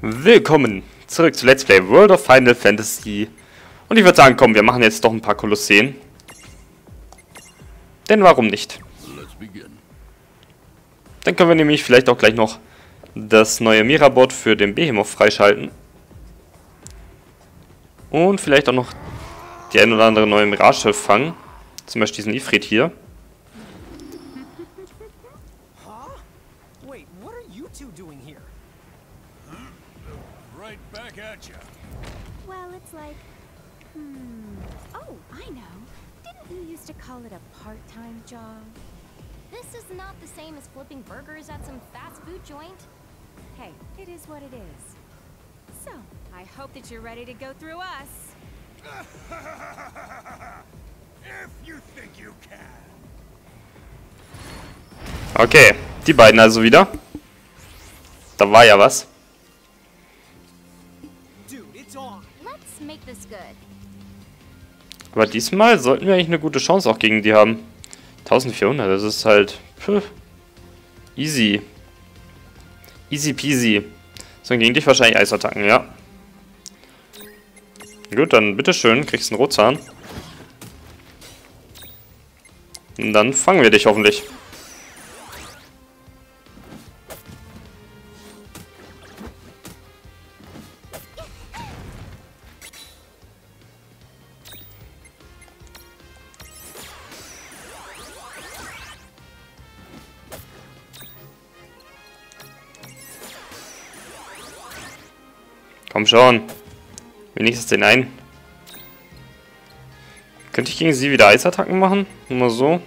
Willkommen zurück zu Let's Play World of Final Fantasy. Und ich würde sagen, komm, wir machen jetzt doch ein paar Kolosseen. Denn warum nicht? Dann können wir nämlich vielleicht auch gleich noch das neue Mirabot für den Behemoth freischalten. Und vielleicht auch noch die ein oder andere neue Mirage fangen. Zum Beispiel diesen Ifrit hier. Flipping burgers at some fast food joint. Hey, it is what it is. So, I hope that you're ready to go through us. if you think you can. Okay, die beiden also wieder. Da war ja was. Aber diesmal sollten wir eigentlich eine gute Chance auch gegen die haben. 1400, das ist halt... Pff, easy. Easy peasy. So, gegen dich wahrscheinlich Eisattacken, ja. Gut, dann bitteschön, kriegst einen Rotzahn. Und dann fangen wir dich hoffentlich. Komm schon. Wenigstens den einen. Könnte ich gegen sie wieder Eisattacken machen? Nur so.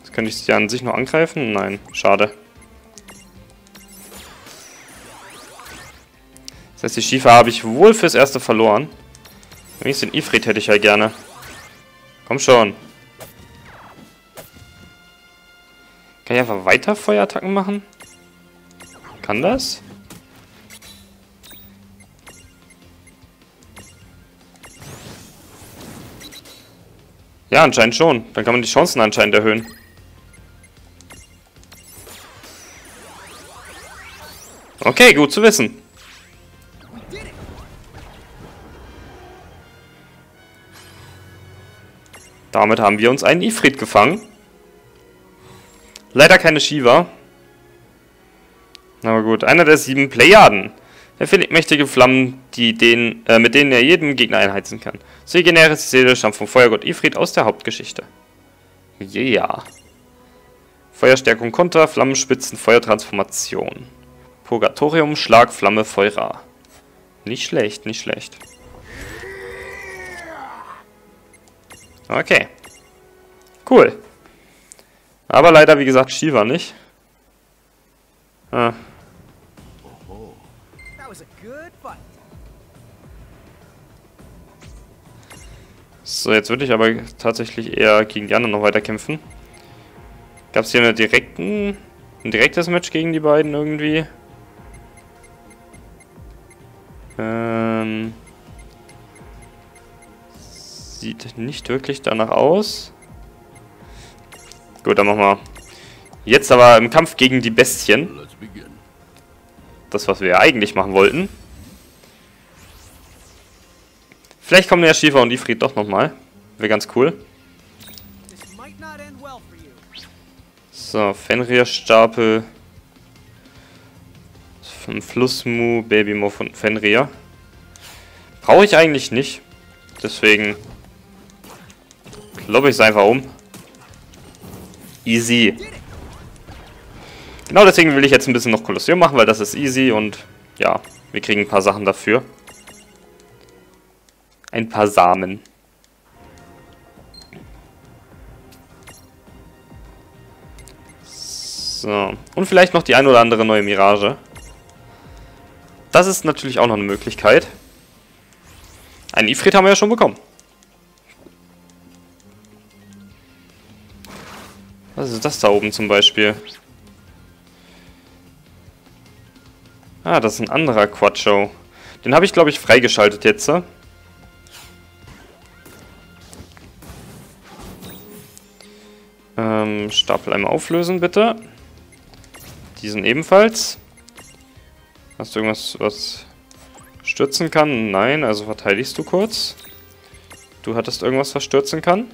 Jetzt könnte ich sie an sich noch angreifen? Nein, schade. Das heißt, die Schiefer habe ich wohl fürs Erste verloren. Wenigstens den Ifrit hätte ich ja gerne. Komm schon. Kann ich einfach weiter Feuerattacken machen? Kann das? Ja, anscheinend schon. Dann kann man die Chancen anscheinend erhöhen. Okay, gut zu wissen. Damit haben wir uns einen Ifrit gefangen. Leider keine Shiva. Aber gut, einer der sieben Plejaden. Er findet mächtige Flammen, die den, äh, mit denen er jeden Gegner einheizen kann. Segeneres Seele stammt vom Feuergott Ifrit aus der Hauptgeschichte. Yeah. Feuerstärkung Konter, Flammenspitzen, Feuertransformation. Purgatorium, Schlag, Flamme, Feuer. Nicht schlecht, nicht schlecht. Okay. Cool. Aber leider, wie gesagt, Shiva nicht. Ah. So, jetzt würde ich aber tatsächlich eher gegen die anderen noch weiter kämpfen. Gab es hier eine direkten, ein direktes Match gegen die beiden irgendwie? Ähm, sieht nicht wirklich danach aus. Gut, dann machen wir jetzt aber im Kampf gegen die Bestien. Das, was wir eigentlich machen wollten. Vielleicht kommen der Schiefer und Ifrit doch nochmal. Wäre ganz cool. So, Fenrir-Stapel. Flussmu, Babymo von Fenrir. Brauche ich eigentlich nicht. Deswegen kloppe ich es einfach um. Easy. Genau deswegen will ich jetzt ein bisschen noch Kolosseum machen, weil das ist easy und ja, wir kriegen ein paar Sachen dafür ein paar Samen. So. Und vielleicht noch die ein oder andere neue Mirage. Das ist natürlich auch noch eine Möglichkeit. Einen Ifrit haben wir ja schon bekommen. Was ist das da oben zum Beispiel? Ah, das ist ein anderer Quadshow. Den habe ich, glaube ich, freigeschaltet jetzt. Ähm, Stapel einmal auflösen, bitte. Diesen ebenfalls. Hast du irgendwas, was stürzen kann? Nein, also verteidigst du kurz. Du hattest irgendwas, was stürzen kann?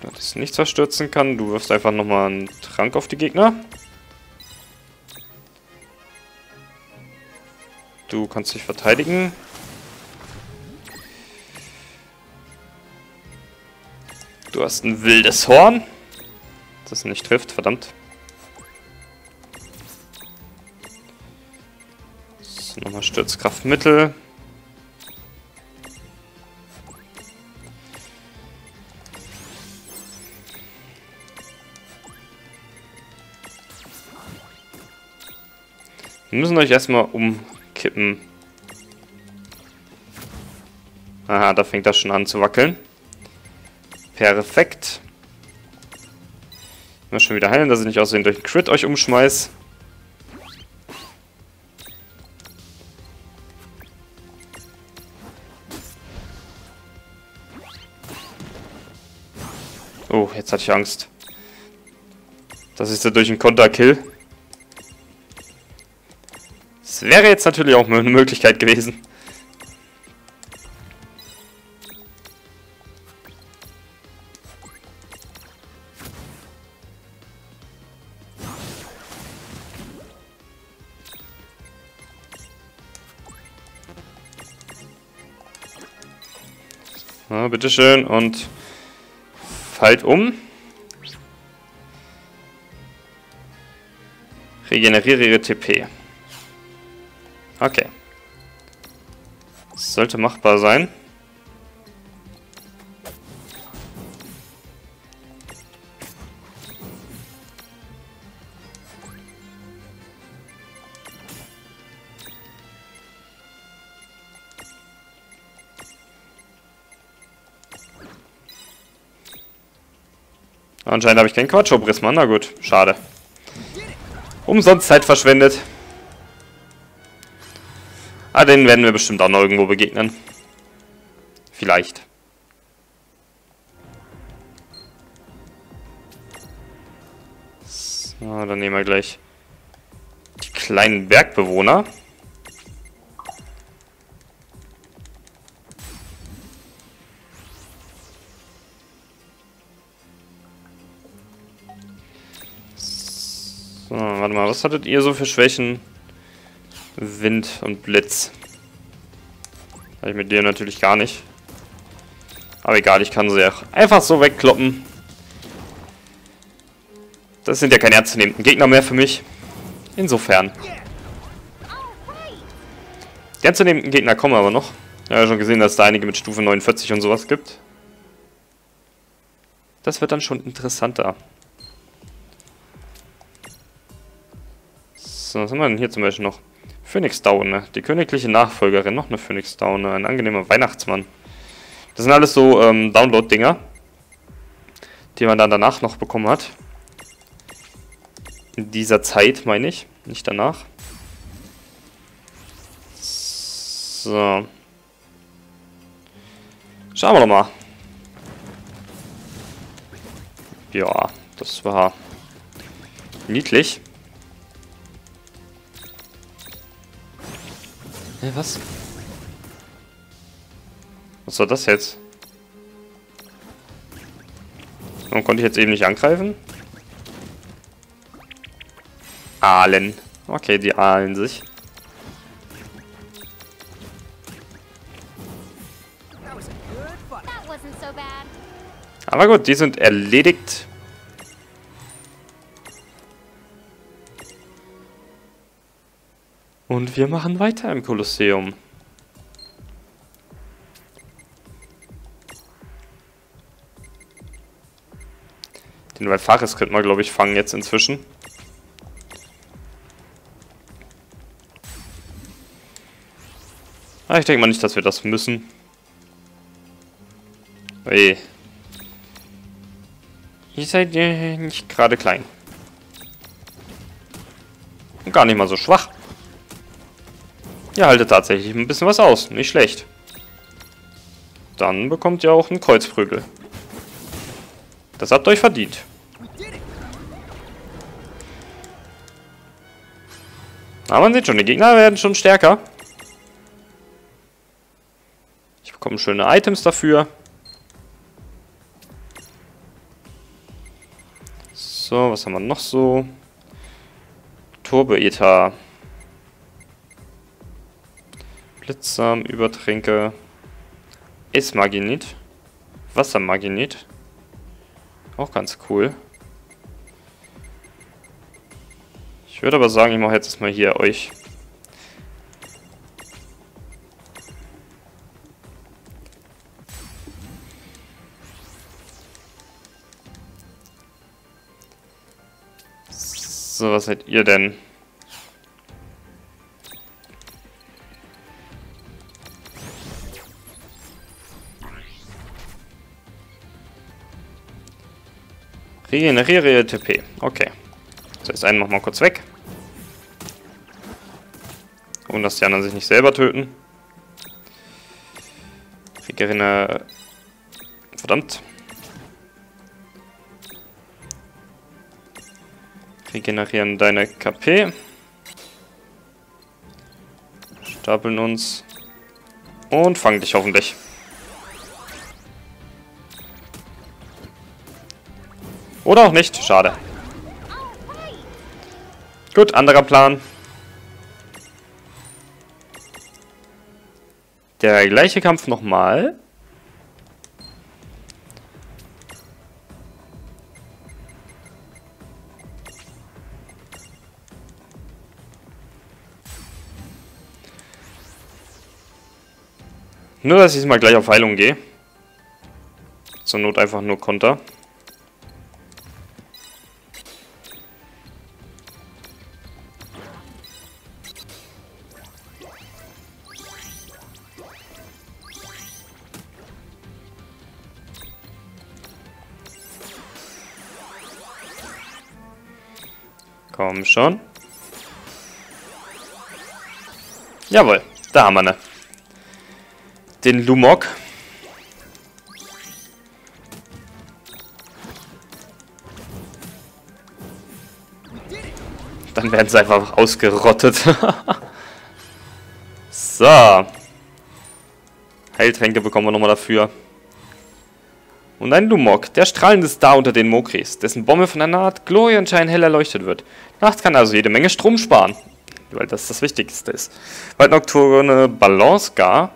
Du hattest nichts, was stürzen kann. Du wirfst einfach nochmal einen Trank auf die Gegner. Du kannst dich verteidigen. Du hast ein wildes Horn. Das nicht trifft, verdammt. So, nochmal Stürzkraftmittel. Wir müssen euch erstmal umkippen. Aha, da fängt das schon an zu wackeln. Perfekt. Mal schon wieder heilen, dass ich nicht aussehen durch einen Crit euch umschmeiß. Oh, jetzt hatte ich Angst. Das ist ja durch einen Konterkill. Das wäre jetzt natürlich auch eine Möglichkeit gewesen. Ja, bitteschön und fallt um. Regeneriere ihre TP. Okay. Sollte machbar sein. Anscheinend habe ich keinen Quatschobrisma. Na gut, schade. Umsonst Zeit verschwendet. Ah, den werden wir bestimmt auch noch irgendwo begegnen. Vielleicht. So, dann nehmen wir gleich die kleinen Bergbewohner. So, warte mal, was hattet ihr so für Schwächen? Wind und Blitz. Habe ich mit dir natürlich gar nicht. Aber egal, ich kann sie auch einfach so wegkloppen. Das sind ja keine ernstzunehmenden Gegner mehr für mich. Insofern. Die ernstzunehmenden Gegner kommen aber noch. Ich habe ja schon gesehen, dass es da einige mit Stufe 49 und sowas gibt. Das wird dann schon interessanter. Was haben wir denn hier zum Beispiel noch? Phoenix Daune, die königliche Nachfolgerin, noch eine Phoenix Daune, ein angenehmer Weihnachtsmann. Das sind alles so ähm, Download-Dinger, die man dann danach noch bekommen hat. In dieser Zeit, meine ich, nicht danach. So. Schauen wir doch mal. Ja, das war niedlich. Hä, was? Was war das jetzt? Warum konnte ich jetzt eben nicht angreifen? Aalen. Okay, die aalen sich. Aber gut, die sind erledigt. Und wir machen weiter im Kolosseum. Den Valfaris könnte man, glaube ich, fangen jetzt inzwischen. Ah, ich denke mal nicht, dass wir das müssen. Ey. Ihr seid äh, nicht gerade klein. Und gar nicht mal so schwach. Ihr haltet tatsächlich ein bisschen was aus. Nicht schlecht. Dann bekommt ihr auch einen Kreuzprügel. Das habt ihr euch verdient. Aber man sieht schon, die Gegner werden schon stärker. Ich bekomme schöne Items dafür. So, was haben wir noch so? Turbo-Ether. Blitzsamen, Übertränke. S-Maginit. Wassermaginit. Auch ganz cool. Ich würde aber sagen, ich mache jetzt mal hier euch. So, was seid ihr denn? Regeneriere TP. Okay. So, jetzt einen machen wir kurz weg. Und dass die anderen sich nicht selber töten. Regeneriere... Verdammt. Regenerieren deine KP. Stapeln uns. Und fangen dich hoffentlich. Oder auch nicht. Schade. Gut, anderer Plan. Der gleiche Kampf nochmal. Nur, dass ich mal gleich auf Heilung gehe. Zur Not einfach nur Konter. Komm schon. Jawohl, da haben wir ne. Den Lumok. Dann werden sie einfach ausgerottet. so. Heiltränke bekommen wir nochmal dafür. Und ein Lumok, der strahlende Star unter den Mokris, dessen Bombe von einer Art Glorienschein hell erleuchtet wird. Nachts kann also jede Menge Strom sparen, weil das das Wichtigste ist. Weil Nocturne Balance gar.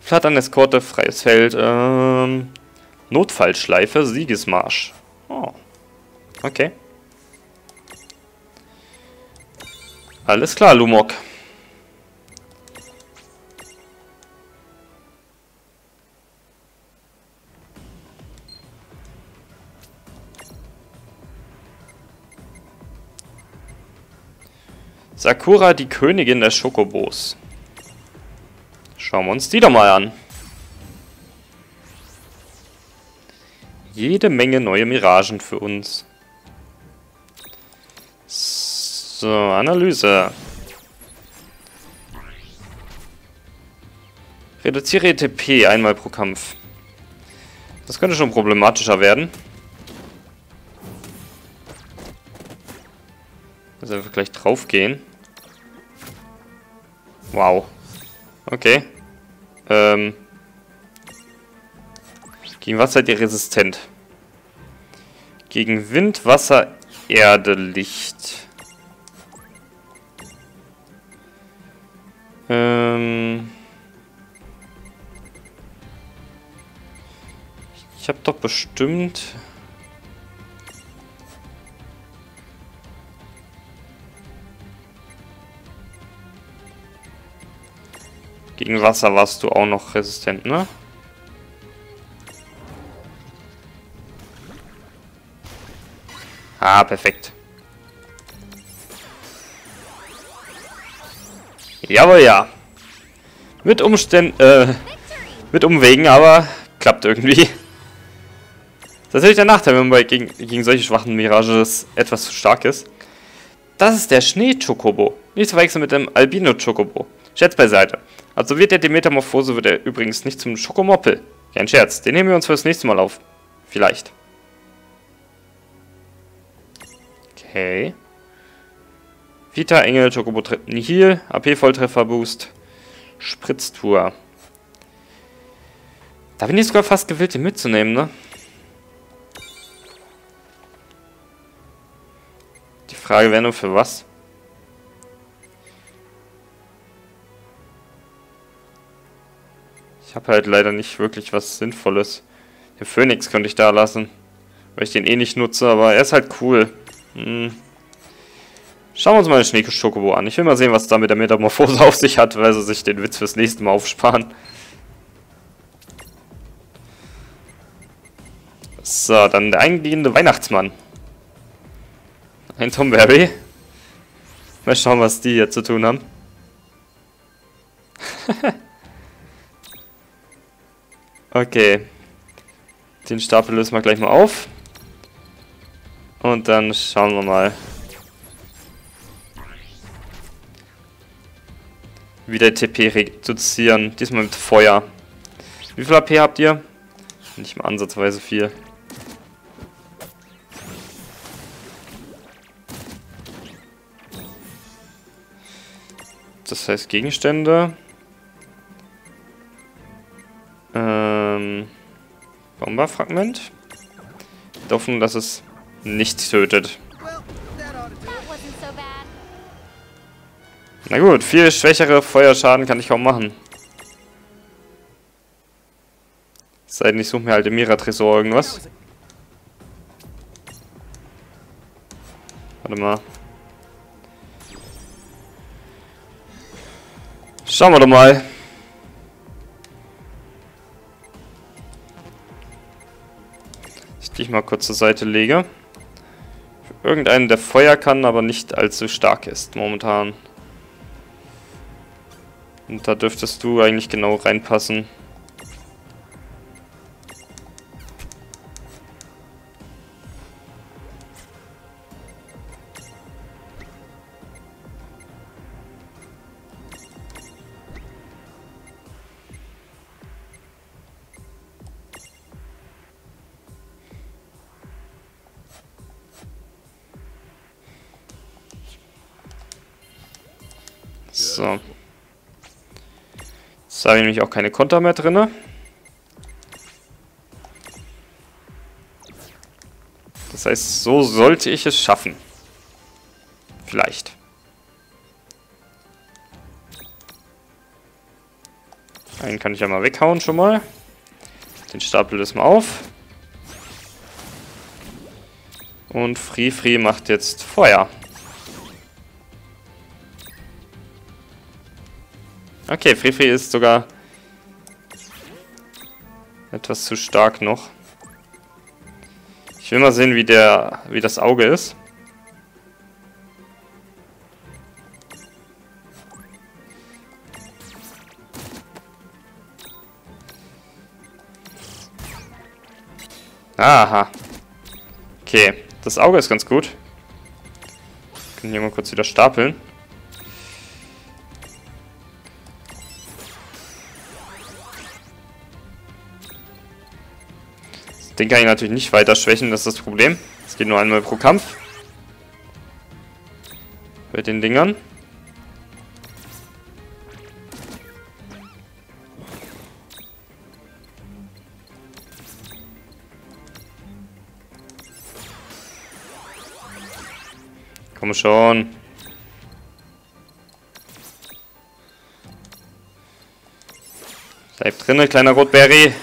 Flattern Eskorte, freies Feld, ähm, Notfallschleife, Siegesmarsch. Oh. Okay. Alles klar, Lumok. Sakura, die Königin der Schokobos. Schauen wir uns die doch mal an. Jede Menge neue Miragen für uns. So, Analyse. Reduziere TP einmal pro Kampf. Das könnte schon problematischer werden. Also einfach gleich drauf gehen. Wow. Okay. Ähm. Gegen was seid ihr resistent? Gegen Wind, Wasser, Erde, Licht. Ähm. Ich habe doch bestimmt... Gegen Wasser warst du auch noch resistent, ne? Ah, perfekt. Jawohl, ja. Mit Umständen, äh, mit Umwegen, aber klappt irgendwie. Das ist natürlich der Nachteil, wenn man bei, gegen, gegen solche schwachen Mirages etwas zu stark ist. Das ist der Schnee-Chocobo. Nicht zu verwechseln mit dem Albino-Chocobo. Scherz beiseite. Also wird der die Metamorphose wird er übrigens nicht zum Schokomoppel. Kein Scherz, den nehmen wir uns fürs nächste Mal auf. Vielleicht. Okay. Vita, Engel, Chocobo Nihil, AP Volltreffer Boost, Spritztour. Da bin ich sogar fast gewillt, den mitzunehmen, ne? Die Frage wäre nur für was. Ich habe halt leider nicht wirklich was Sinnvolles. Den Phoenix könnte ich da lassen. Weil ich den eh nicht nutze, aber er ist halt cool. Hm. Schauen wir uns mal den Schneeke Schokobo an. Ich will mal sehen, was da mit der Metamorphose auf sich hat, weil sie sich den Witz fürs nächste Mal aufsparen. So, dann der eingehende Weihnachtsmann. Ein Tom Berry. Mal schauen, was die hier zu tun haben. Okay. Den Stapel lösen wir gleich mal auf. Und dann schauen wir mal. Wieder TP reduzieren. Diesmal mit Feuer. Wie viel AP habt ihr? Nicht mal ansatzweise viel. Das heißt Gegenstände. Ähm, Bomberfragment. Hoffen, dass es nicht tötet. Na gut, viel schwächere Feuerschaden kann ich kaum machen. Sei denn, ich suche mir halt im Mira-Tresor irgendwas. Warte mal. Schauen wir doch mal. Ich mal kurz zur Seite lege. Für irgendeinen, der Feuer kann, aber nicht allzu stark ist momentan. Und da dürftest du eigentlich genau reinpassen. So. Jetzt habe ich nämlich auch keine Konter mehr drin. Das heißt, so sollte ich es schaffen. Vielleicht. Einen kann ich ja mal weghauen schon mal. Den Stapel das mal auf. Und Free Free macht jetzt Feuer. Okay, Frefe ist sogar etwas zu stark noch. Ich will mal sehen, wie der, wie das Auge ist. Aha. Okay, das Auge ist ganz gut. Können hier mal kurz wieder stapeln. Den kann ich natürlich nicht weiter schwächen, das ist das Problem. Es geht nur einmal pro Kampf. Bei den Dingern. Komm schon. Bleib drinne, kleiner Rotberry.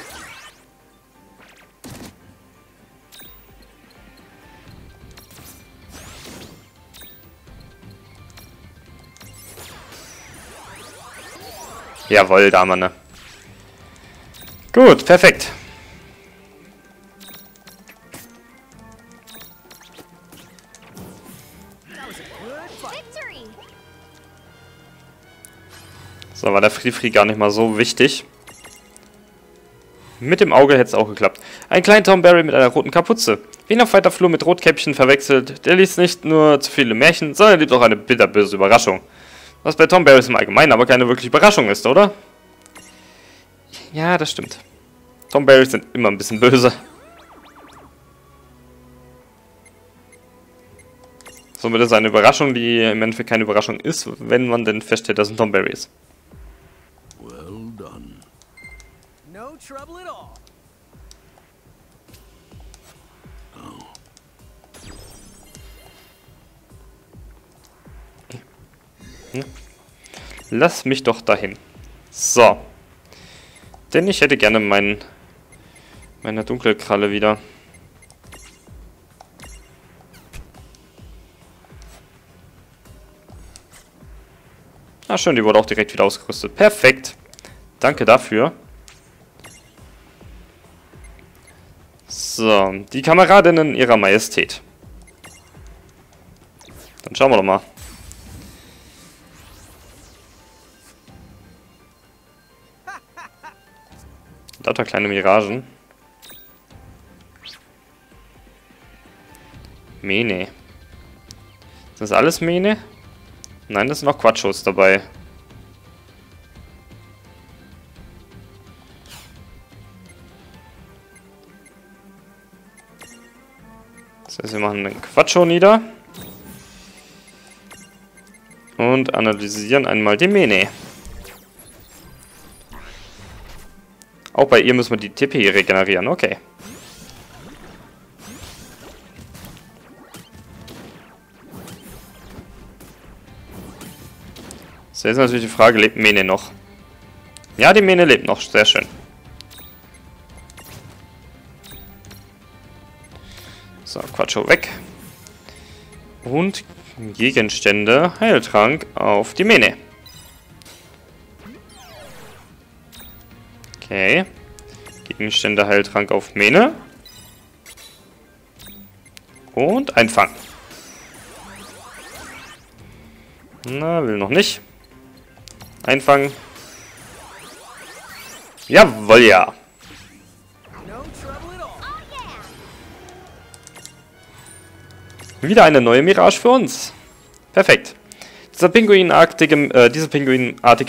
Jawohl, Dame, ne? Gut, perfekt. So, war der Free gar nicht mal so wichtig. Mit dem Auge hätte es auch geklappt. Ein kleiner Tom Barry mit einer roten Kapuze. Wen auf weiter Flur mit Rotkäppchen verwechselt, der liest nicht nur zu viele Märchen, sondern liebt auch eine bitterböse Überraschung. Was bei Tom Barris im Allgemeinen aber keine wirkliche Überraschung ist, oder? Ja, das stimmt. Tom Barris sind immer ein bisschen böse. Somit ist es eine Überraschung, die im Endeffekt keine Überraschung ist, wenn man denn feststellt, dass es ein Tom Berry ist. Well done. No trouble at all. Lass mich doch dahin. So. Denn ich hätte gerne meinen meine Dunkelkralle wieder. Ah, schön, die wurde auch direkt wieder ausgerüstet. Perfekt. Danke dafür. So, die Kameradinnen ihrer Majestät. Dann schauen wir doch mal. Lauter kleine Miragen. Mene. Ist das alles Mene? Nein, das sind noch Quatschos dabei. Das heißt, wir machen einen Quatscho nieder. Und analysieren einmal die Mene. Auch bei ihr müssen wir die TP regenerieren, okay. So, jetzt natürlich die Frage, lebt Mene noch? Ja, die Mene lebt noch, sehr schön. So, Quatscho weg. Und Gegenstände, Heiltrank auf die Mene. Okay. Gegenstände, Heiltrank auf Mene. Und einfangen. Na, will noch nicht. Einfangen. Jawohl, ja. Wieder eine neue Mirage für uns. Perfekt. Dieser pinguinartige, äh, diese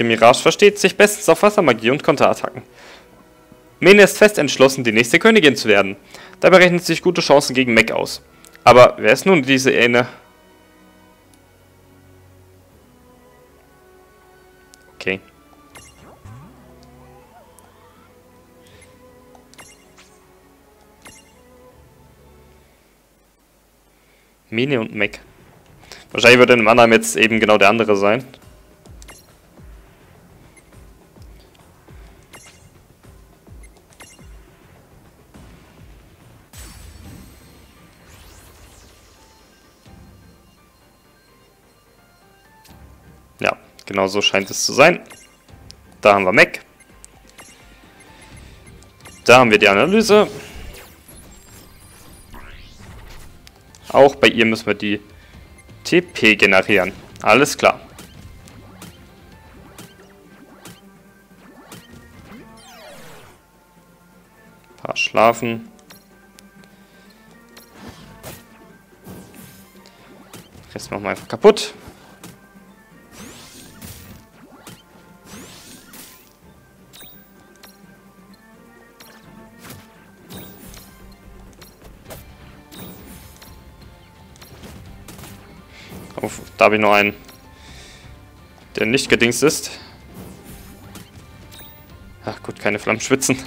Mirage versteht sich bestens auf Wassermagie und Konterattacken. Mene ist fest entschlossen, die nächste Königin zu werden. Dabei rechnet sich gute Chancen gegen Mac aus. Aber wer ist nun diese eine? Okay. Mene und Mac. Wahrscheinlich wird in anderen jetzt eben genau der andere sein. Genau so scheint es zu sein. Da haben wir Mac. Da haben wir die Analyse. Auch bei ihr müssen wir die TP generieren. Alles klar. Paar schlafen. Rest machen wir einfach kaputt. Habe ich noch einen, der nicht gedingst ist. Ach gut, keine Flammen schwitzen.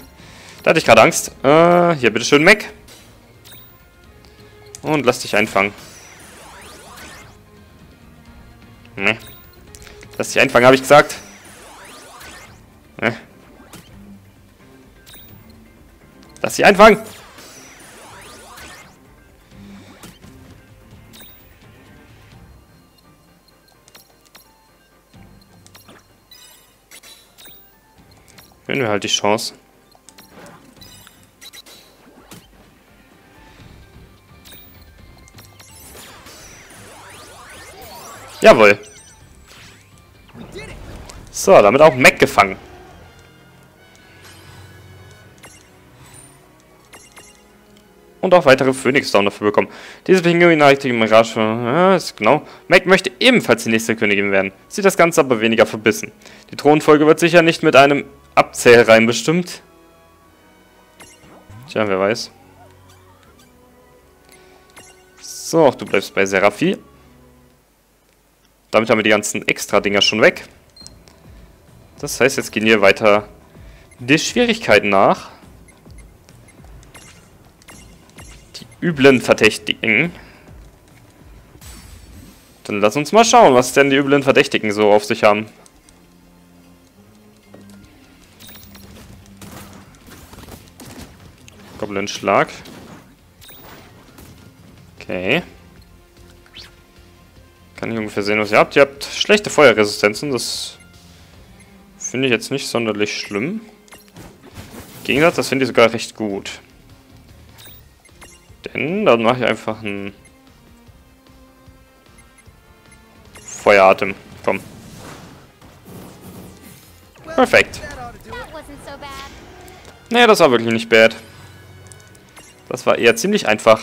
Da hatte ich gerade Angst. Äh, hier, bitteschön, Mac. Und lass dich einfangen. Ne. Lass dich einfangen, habe ich gesagt. Ne. Lass dich einfangen. Nehmen wir halt die Chance. Jawohl. So, damit auch Mac gefangen. Und auch weitere Phoenix-Down dafür bekommen. Diese pinguinartige Mirage... Ja, ist genau. Mac möchte ebenfalls die nächste Königin werden. Sieht das Ganze aber weniger verbissen. Die Thronfolge wird sicher nicht mit einem Abzählreim bestimmt. Tja, wer weiß. So, du bleibst bei Seraphi. Damit haben wir die ganzen Extra-Dinger schon weg. Das heißt, jetzt gehen wir weiter der Schwierigkeiten nach. Die üblen Verdächtigen. Dann lass uns mal schauen, was denn die üblen Verdächtigen so auf sich haben. Goblin-Schlag. Okay. Kann ich ungefähr sehen, was ihr habt. Ihr habt schlechte Feuerresistenzen. Das finde ich jetzt nicht sonderlich schlimm. Im Gegensatz, das finde ich sogar recht gut. Denn dann mache ich einfach einen Feueratem. Komm. Perfekt. Naja, das war wirklich nicht bad. Das war eher ziemlich einfach.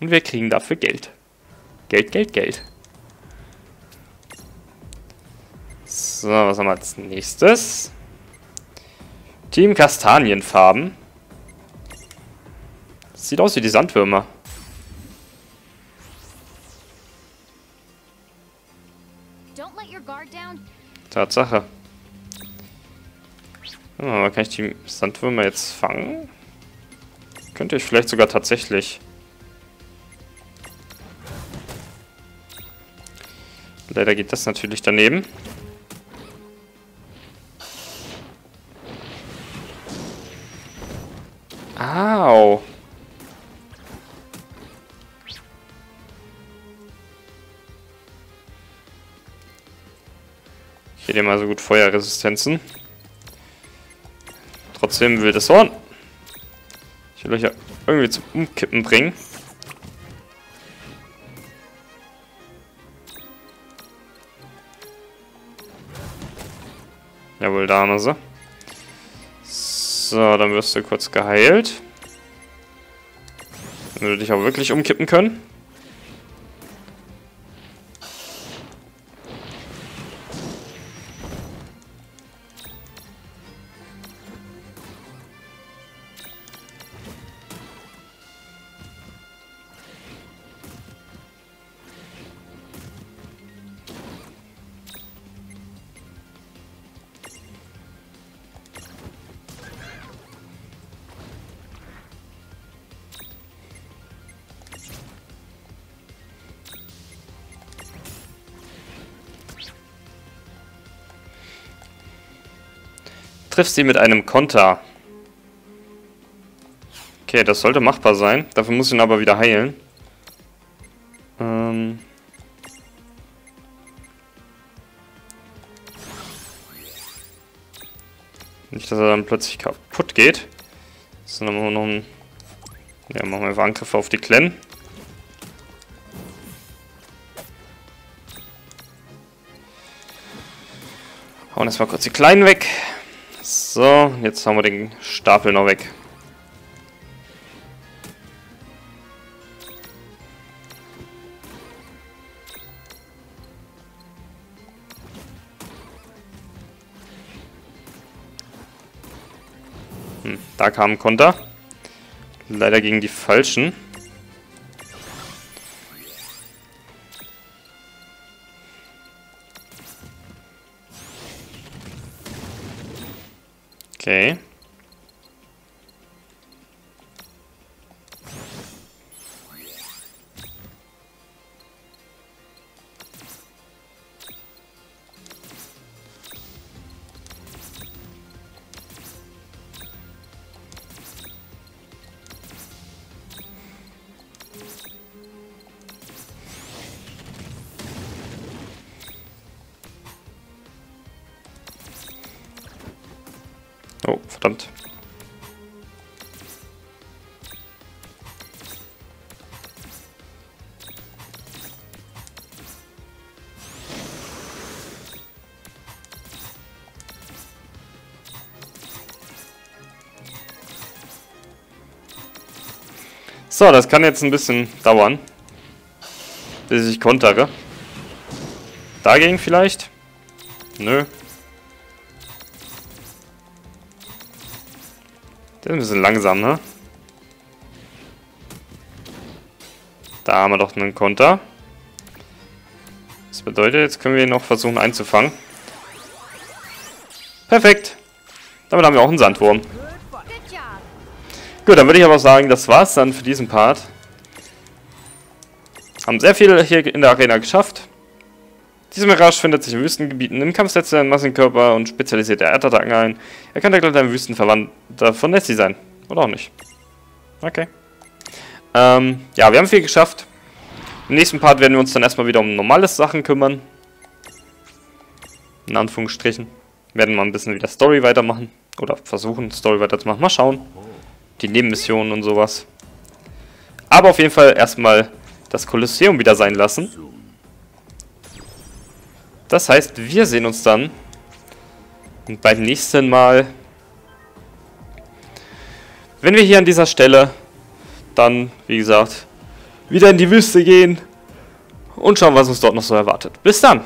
Und wir kriegen dafür Geld. Geld, Geld, Geld. So, was haben wir als nächstes? Team Kastanienfarben. sieht aus wie die Sandwürmer. Tatsache. Oh, kann ich die Sandwürmer jetzt fangen? Könnte ich vielleicht sogar tatsächlich. Leider geht das natürlich daneben. Au. Ich hätte mal so gut Feuerresistenzen. Trotzdem wildes Horn. Ich will euch ja irgendwie zum Umkippen bringen. Jawohl, da haben wir sie. So, dann wirst du kurz geheilt. Dann würde dich auch wirklich umkippen können. Triffst sie mit einem Konter. Okay, das sollte machbar sein. Dafür muss ich ihn aber wieder heilen. Ähm... Nicht, dass er dann plötzlich kaputt geht. So, dann machen wir noch einen... Ja, machen wir einfach Angriff auf die Clan. Hauen erstmal kurz die Kleinen weg. So, jetzt haben wir den Stapel noch weg. Hm, da kam ein Konter. Leider gegen die Falschen. Verdammt. So, das kann jetzt ein bisschen dauern, bis ich kontere. Dagegen vielleicht? Nö. Der ist ein bisschen langsam, ne? Da haben wir doch einen Konter. bedeutet, jetzt können wir ihn noch versuchen einzufangen. Perfekt. Damit haben wir auch einen Sandwurm. Gut, dann würde ich aber sagen, das war's dann für diesen Part. Haben sehr viel hier in der Arena geschafft. Diese Mirage findet sich in Wüstengebieten. Im Kampf setzt er einen Massenkörper und spezialisierte Erdattacken ein. Er kann der gleich ein Wüstenverwandter von Nessie sein. Oder auch nicht. Okay. Ähm, ja, wir haben viel geschafft. Im nächsten Part werden wir uns dann erstmal wieder um normales Sachen kümmern. In Anführungsstrichen. Werden mal ein bisschen wieder Story weitermachen. Oder versuchen, Story weiterzumachen. Mal schauen. Die Nebenmissionen und sowas. Aber auf jeden Fall erstmal das Kolosseum wieder sein lassen. Das heißt, wir sehen uns dann beim nächsten Mal, wenn wir hier an dieser Stelle dann, wie gesagt, wieder in die Wüste gehen und schauen, was uns dort noch so erwartet. Bis dann!